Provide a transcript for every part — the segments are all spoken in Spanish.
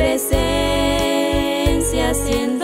presencia siendo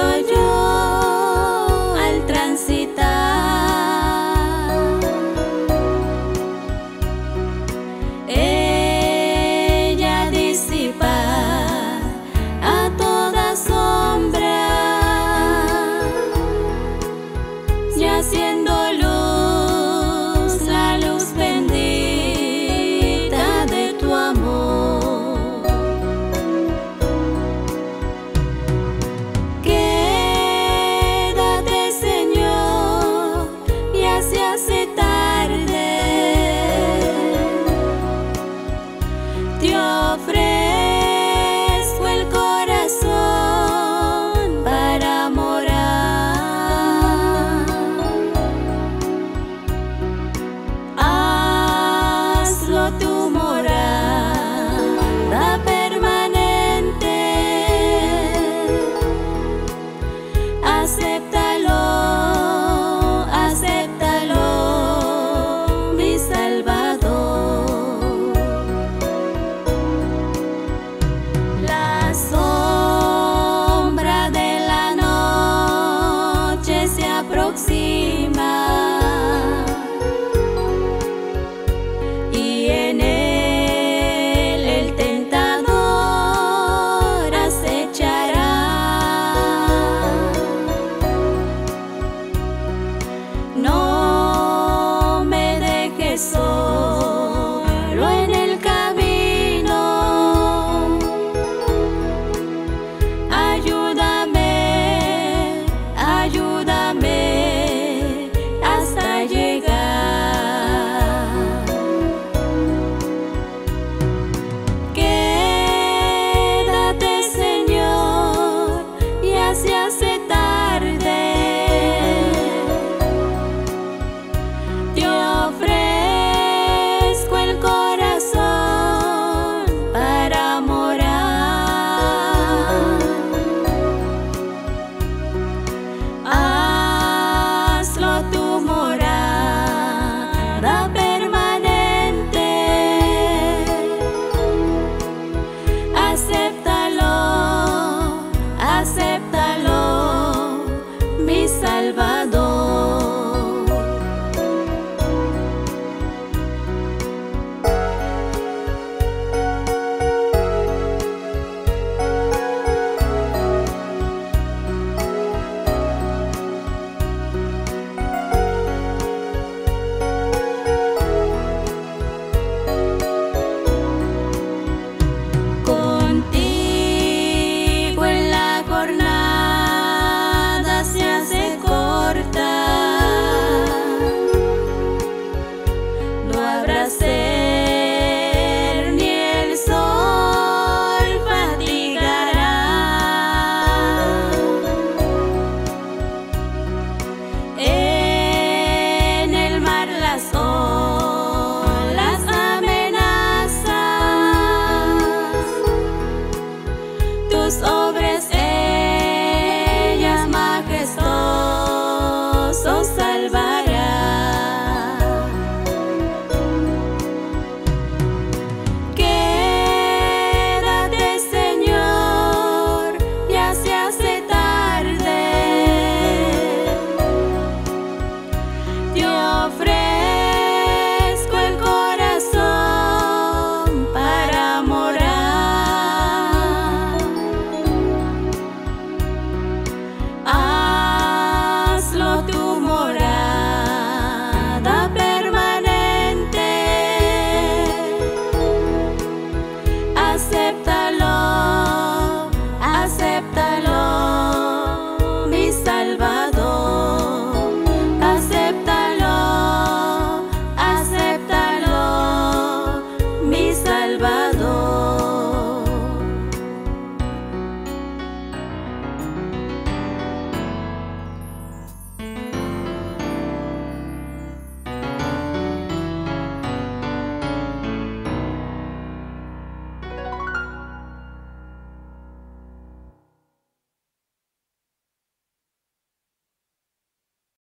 tus obras